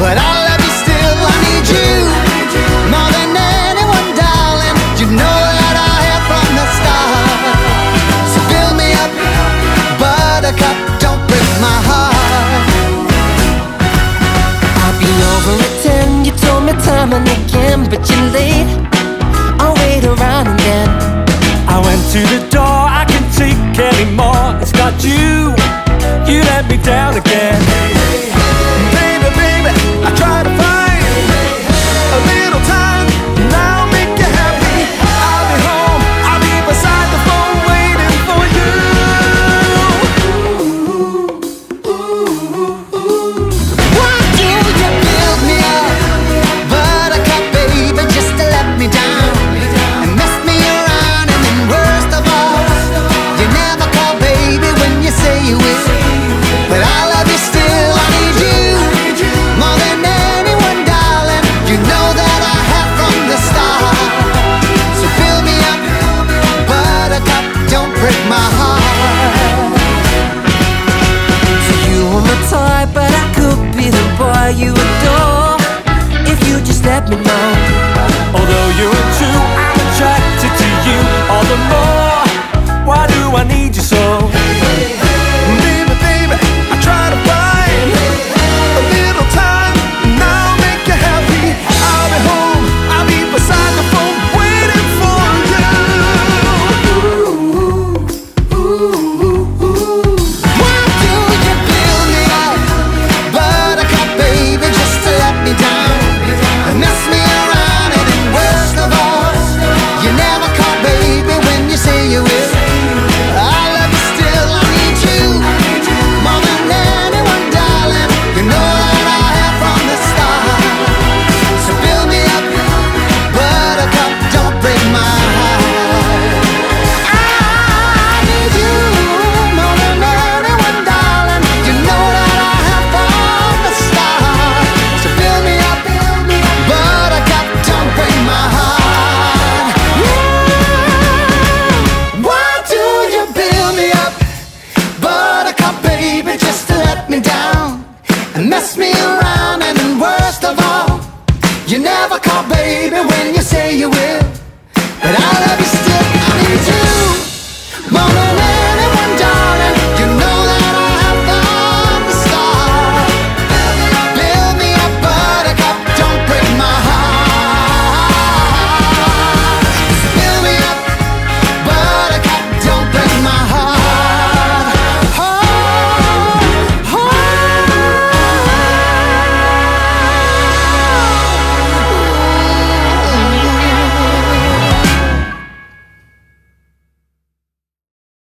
But I love you still, I need you More than anyone, darling. You know that I have from the start. So fill me up, buttercup Don't break my heart. I've been over at ten You told me time and again But you're late. I'll wait around again. I went to the door I can't take It's got you You let me down again. mess me around and worst of all You never call baby when you say you will. But I